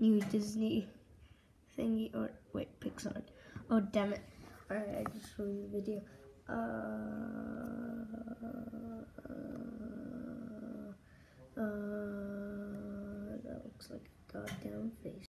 new Disney thingy. Or wait, Pixar. Oh damn it! Alright, I just showed you the video. Uh, uh, that looks like a goddamn face.